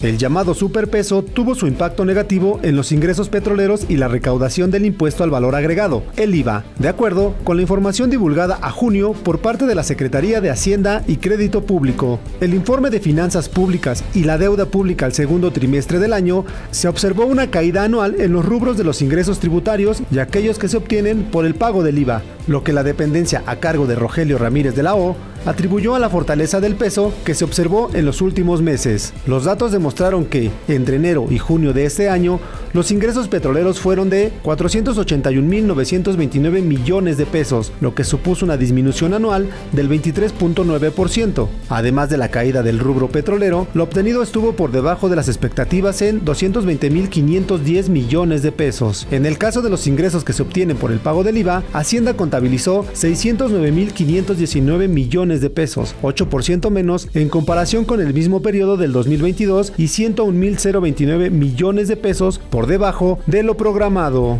El llamado superpeso tuvo su impacto negativo en los ingresos petroleros y la recaudación del impuesto al valor agregado, el IVA, de acuerdo con la información divulgada a junio por parte de la Secretaría de Hacienda y Crédito Público. El informe de finanzas públicas y la deuda pública al segundo trimestre del año se observó una caída anual en los rubros de los ingresos tributarios y aquellos que se obtienen por el pago del IVA, lo que la dependencia a cargo de Rogelio Ramírez de la O atribuyó a la fortaleza del peso que se observó en los últimos meses. Los datos demostraron que, entre enero y junio de este año, los ingresos petroleros fueron de 481.929 millones de pesos, lo que supuso una disminución anual del 23.9%. Además de la caída del rubro petrolero, lo obtenido estuvo por debajo de las expectativas en 220.510 millones de pesos. En el caso de los ingresos que se obtienen por el pago del IVA, Hacienda contabilizó 609.519 millones de pesos, 8% menos en comparación con el mismo periodo del 2022 y 101.029 millones de pesos por debajo de lo programado.